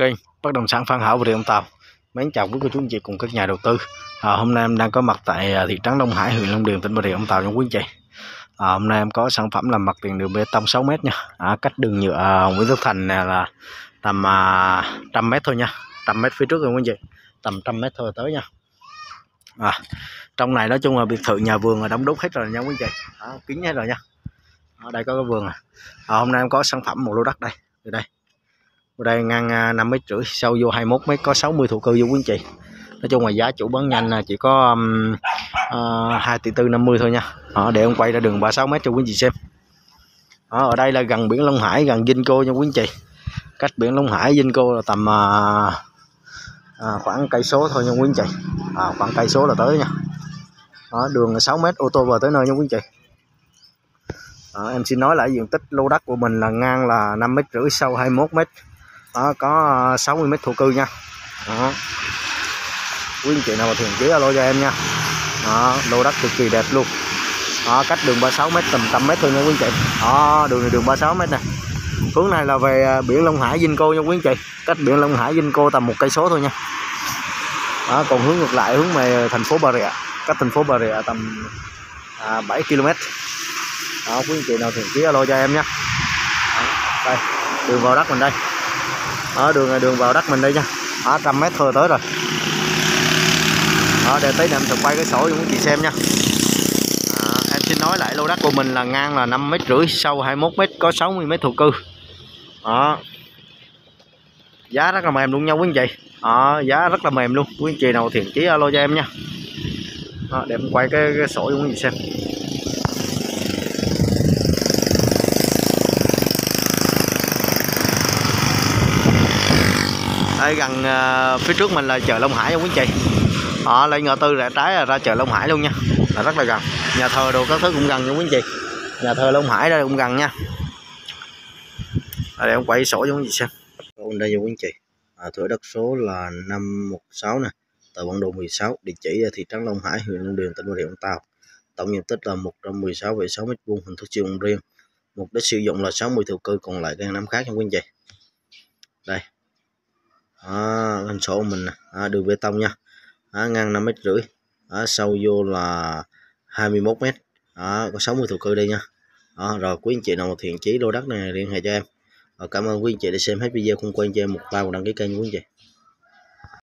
kênh bất động sản Phan Hảo và Ông Tàu. Mến chào quý cô chú anh chị cùng các nhà đầu tư. À, hôm nay em đang có mặt tại à, thị trấn Đông Hải, huyện Long Điền, tỉnh Bà Rịa Vũng Tàu nha quý anh chị. À, hôm nay em có sản phẩm là mặt tiền đường bê tông 6 m nha. À, cách đường nhựa à, Nguyễn Tất Thành này là tầm à, 100 m thôi nha. 100m phía trước rồi quý anh chị. Tầm 100m thôi tới nha. À, trong này nói chung là biệt thự nhà vườn là đóng đúc hết rồi nha quý anh chị. À, kín hết rồi nha. Ở đây có cái vườn à. à. Hôm nay em có sản phẩm một lô đất đây. Từ đây đây ngang à, 5 mét rưỡi sâu vô 21 mét có 60 thổ cư vô quý anh chị. Nói chung là giá chủ bán nhanh chỉ có um, uh, 2 tỷ 4 50 thôi nha. Đó, để ông quay ra đường 36 mét cho quý anh chị xem. Đó, ở đây là gần biển Long Hải gần Vinh nha quý anh chị. Cách biển Long Hải Vinh là tầm uh, uh, khoảng cây số thôi nha quý anh chị. À, khoảng cây số là tới nha. Đó, đường 6 mét ô tô vào tới nơi nha quý anh chị. Đó, em xin nói lại diện tích lô đất của mình là ngang là 5 mét rưỡi sâu 21 mét đó có ờ, 60 mét thổ cư nha. Đó. Quý anh chị nào mà thiền chí alo cho em nha. Đó lô đất cực kỳ đẹp luôn. Đó cách đường 36 mét tầm trăm mét thôi nha quý anh chị. Đó đường này đường 36 mét này hướng này là về ờ, biển Long Hải Vinh Cô nha quý anh chị. Cách biển Long Hải Vinh Cô tầm một cây số thôi nha. Đó, còn hướng ngược lại hướng về thành phố Bà Rịa. Cách thành phố Bà Rịa tầm à, 7 km đó quý anh chị nào thiền ký alo cho em nha. Đó, đây đường vào đất mình đây ở đường đường vào đất mình đây nha. Ở trăm mét thôi tới rồi. Đó để tới em sẽ quay cái sổ cho quý chị xem nha. À, em xin nói lại lô đất của mình là ngang là 5 mét rưỡi sâu 21 mét có 60 mét thổ cư. Đó. Giá rất là mềm luôn nha quý anh chị. Đó, giá rất là mềm luôn. Quý anh chị nào thiện chí alo cho em nha. Đó, để em quay cái, cái sổ cho quý anh chị xem. Đây gần uh, phía trước mình là chợ Long Hải nha quý anh chị. Họ lên ngõ tư rẽ trái là ra chợ Long Hải luôn nha. Là rất là gần. Nhà thờ đồ các thứ cũng gần nha quý anh chị. Nhà thờ Long Hải đây cũng gần nha. Ở đây ông quay sổ cho quý anh chị xem. Còn đây nha quý anh chị. À, thửa đất số là 516 nè tờ bản đồ 16 địa chỉ ở thị trấn Long Hải huyện Long Điền tỉnh Bà Rịa Vũng Tàu. Tổng diện tích là 116,6 m2 hình thức sử dụng riêng. Mục đích sử dụng là 60 thổ cư còn lại các năm khác nha quý anh chị. Đây À, đó, ngăn sổ mình đó, à, đường bê tông nha. Đó, ngang 5 mét rưỡi. Sâu vô là 21 mét. Đó, có 60 thổ cư đây nha. Đó, rồi quý anh chị nào thiện chí lô đất này liên hệ cho em. Rồi cảm ơn quý anh chị đã xem hết video. Không quên cho em một like và đăng ký kênh quý anh chị.